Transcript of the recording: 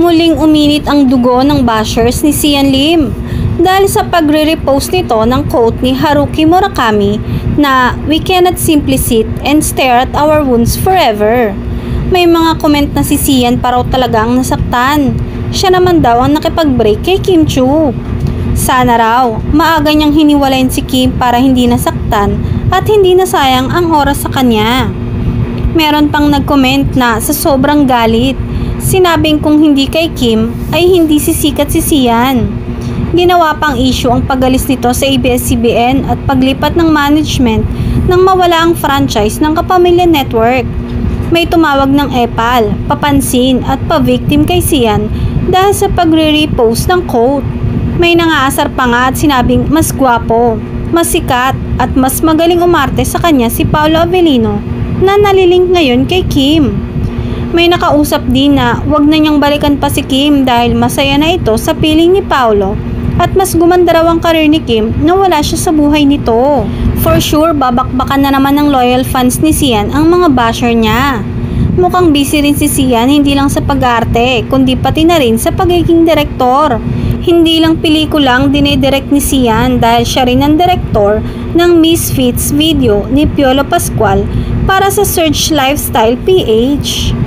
muling uminit ang dugo ng bashers ni Sian Lim dahil sa pagre-repost nito ng quote ni Haruki Murakami na we cannot simply sit and stare at our wounds forever. May mga comment na si Sian pa raw talagang nasaktan. Siya naman daw ang nakipag-break kay Kim Chu. Sana raw, maaga niyang hiniwalayin si Kim para hindi nasaktan at hindi nasayang ang oras sa kanya. Meron pang nag-comment na sa sobrang galit, sinabing kung hindi kay Kim ay hindi sisikat si Sian. Ginawa pang issue ang pagalis nito sa ABS-CBN at paglipat ng management nang mawala ang franchise ng Kapamilya Network. May tumawag ng epal, papansin at pa-victim kay Sian dahil sa pagre-repost ng quote. May nangaasar pa nga at sinabing mas gwapo, mas sikat at mas magaling umarte sa kanya si Paolo Avellino na nalilink ngayon kay Kim. May nakausap din na wag na niyang balikan pa si Kim dahil masaya na ito sa piling ni Paolo at mas gumanda raw ang karir ni Kim na wala siya sa buhay nito. For sure, babakbakan na naman ng loyal fans ni Sian ang mga basher niya. Mukhang busy rin si Sian hindi lang sa pag-arte, kundi pati na rin sa pagiging direktor. Hindi lang pelikulang dinidirect ni Sian dahil siya rin ang direktor ng Misfits video ni Piolo Pascual para sa Search Lifestyle PH.